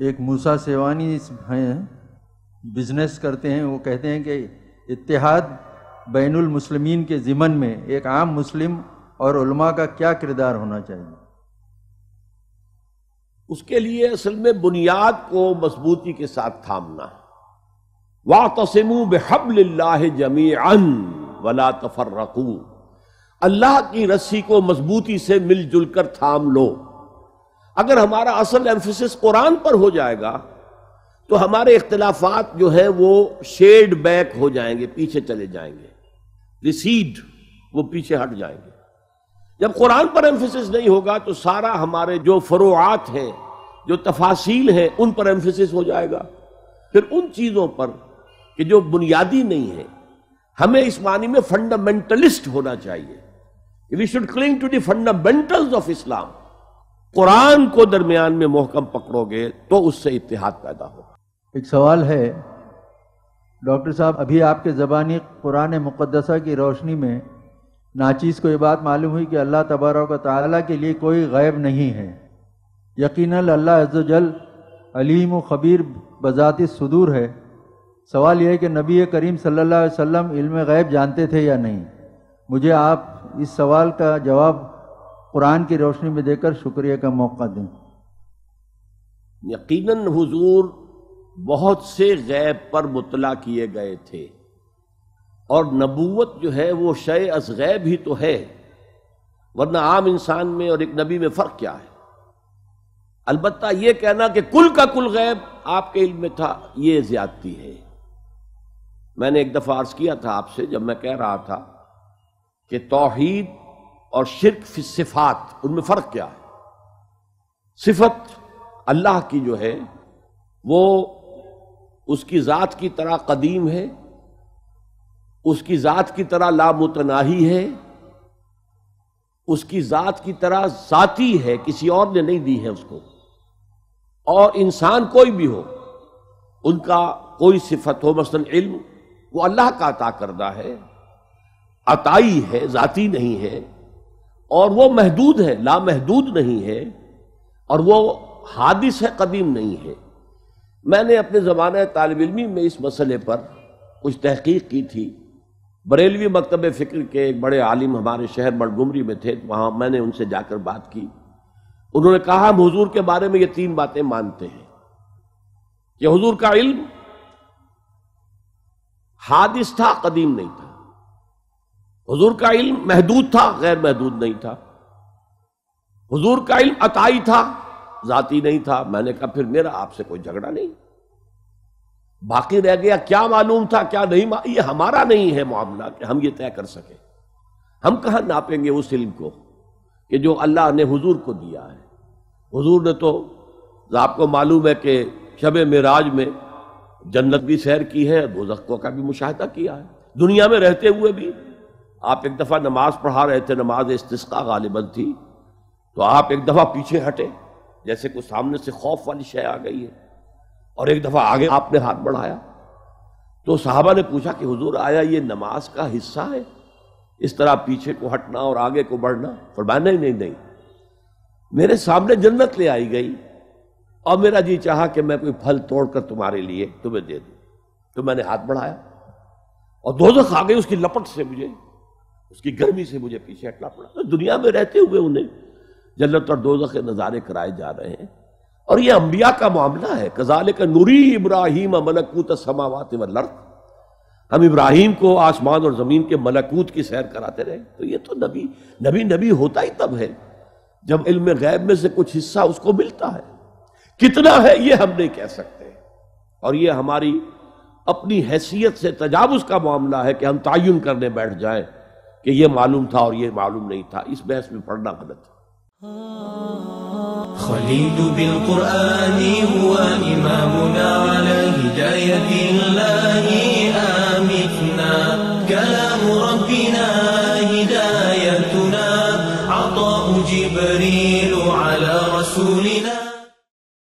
ایک موسا سیوانی ہیں، بزنس کرتے ہیں، وہ کہتے ہیں کہ اتحاد بین المسلمین کے ضمن میں ایک عام مسلم اور علماء کا کیا کردار ہونا چاہیے؟ اس کے لیے اصل میں بنیاد کو مضبوطی کے ساتھ تھامنا وا تسم بحبل اللہ جمی ان ولا تفرقو اللہ کی رسی کو مضبوطی سے مل جل کر تھام لو۔ اگر ہمارا اصل ایمفسس قرآن پر ہو جائے گا، تو ہمارے اختلافات جو ہیں وہ شیڈ بیک ہو جائیں گے، پیچھے چلے جائیں گے۔ ریسیڈ وہ پیچھے ہٹ جائیں گے۔ جب قرآن پر ایمفسس نہیں ہوگا، تو سارا ہمارے جو فروعات ہیں، جو تفاصیل ہیں، ان پر ایمفسس ہو جائے گا۔ پھر ان چیزوں پر کہ جو بنیادی نہیں ہے ہمیں اس معنی میں فنڈامنٹلسٹ ہونا چاہیے۔ We should cling to the fundamental of Islam قرآن کو درمیان میں محکم پکڑو گے تو اس سے اتحاد پیدا ہو۔ ایک سوال ہے، ڈاکٹر صاحب، ابھی آپ کے زبانی قرآن مقدسہ کی روشنی میں ناچیز کو یہ بات معلوم ہوئی کہ اللہ تبارک و تعالیٰ کے لیے کوئی غیب نہیں ہے۔ یقیناً اللہ عز و جل علیم و خبیر بذاتی صدور ہے۔ سوال یہ ہے کہ نبی کریم صلی اللہ علیہ وسلم علم غیب جانتے تھے یا نہیں؟ مجھے آپ اس سوال کا جواب قرآن کی روشنی میں دے کر شکریہ کا موقع دیں۔ یقیناً حضور بہت سے غیب پر مطلع کیے گئے تھے۔ اور نبوت جو ہے وہ شے از غیب ہی تو ہے۔ ورنہ عام انسان میں اور ایک نبی میں فرق کیا ہے؟ البتہ یہ کہنا کہ کل کا کل غیب آپ کے علم میں تھا، یہ زیادتی ہے۔ میں نے ایک دفعہ عرض کیا تھا آپ سے جب میں کہہ رہا تھا کہ توحید اور شرک فی صفات، ان میں فرق کیا ہے؟ صفت اللہ کی جو ہے، وہ اس کی ذات کی طرح قدیم ہے، اس کی ذات کی طرح لامتناہی ہے، اس کی ذات کی طرح ذاتی ہے، کسی اور نے نہیں دی ہے اس کو۔ اور انسان کوئی بھی ہو، ان کا کوئی صفت ہو، مثلا علم، وہ اللہ کا عطا کردہ ہے، عطائی ہے، ذاتی نہیں ہے۔ اور وہ محدود ہے، لامحدود نہیں ہے، اور وہ حادث ہے، قدیم نہیں ہے۔ میں نے اپنے زمانہ طالب علمی میں اس مسئلے پر کچھ تحقیق کی تھی۔ بریلوی مکتب فکر کے ایک بڑے عالم ہمارے شہر بڑگمری میں تھے، وہاں میں نے ان سے جا کر بات کی۔ انہوں نے کہا، ہم حضور کے بارے میں یہ تین باتیں مانتے ہیں۔ کہ حضور کا علم حادث تھا، قدیم نہیں تھا۔ حضور کا علم محدود تھا، غیر محدود نہیں تھا۔ حضور کا علم عطائی تھا، ذاتی نہیں تھا۔ میں نے کہا، پھر میرا آپ سے کوئی جھگڑا نہیں۔ باقی رہ گیا، کیا معلوم تھا، کیا نہیں یہ ہمارا نہیں ہے معاملہ کہ ہم یہ طے کر سکیں۔ ہم کہاں ناپیں گے اس علم کو کہ جو اللہ نے حضور کو دیا ہے؟ حضور نے تو آپ کو معلوم ہے کہ شب معراج میں جنت بھی سیر کی ہے دوزخوں کا بھی مشاہدہ کیا ہے۔ دنیا میں رہتے ہوئے بھی آپ ایک دفعہ نماز پڑھا رہے تھے، نماز استسقا غالباً تھی، تو آپ ایک دفعہ پیچھے ہٹے، جیسے کوئی سامنے سے خوف والی شے آ گئی ہے، اور ایک دفعہ آگے آپ نے ہاتھ بڑھایا۔ تو صحابہ نے پوچھا کہ حضور آیا، یہ نماز کا حصہ ہے؟ اس طرح پیچھے کو ہٹنا اور آگے کو بڑھنا؟ فرمایا، نہیں نہیں نہیں۔ میرے سامنے جنت لے آئی گئی، اور میرا جی چاہا کہ میں کوئی پھل توڑ کر تمہارے لیے تمہیں دے دوں۔ تو میں نے ہاتھ بڑھایا، اور دو دو کھا گئی اس کی لپٹ سے مجھے۔ اس کی گرمی سے مجھے پیچھے ہٹنا پڑا۔ دنیا میں رہتے ہوئے انہیں جنت اور دو کے نظارے کرائے جا رہے ہیں۔ اور یہ انبیاء کا معاملہ ہے۔ کزال کا نوری ابراہیم ملکوت سماوات والارض۔ ہم ابراہیم کو آسمان اور زمین کے ملکوت کی سیر کراتے رہے۔ تو یہ تو نبی نبی نبی ہوتا ہی تب ہے۔ جب علم غیب میں سے کچھ حصہ اس کو ملتا ہے۔ کتنا ہے یہ ہم نہیں کہہ سکتے۔ اور یہ ہماری اپنی حیثیت سے تجاوز کا معاملہ ہے کہ ہم تعین کرنے بیٹھ جائیں۔ کہ یہ معلوم تھا اور یہ معلوم نہیں تھا۔ اس بحث میں پڑھنا غلط ہے۔ خليل بالقرآن هو إمامنا على هداية الله آمتنا۔ كلام ربنا هدايتنا عطاء جبريل على رسولنا۔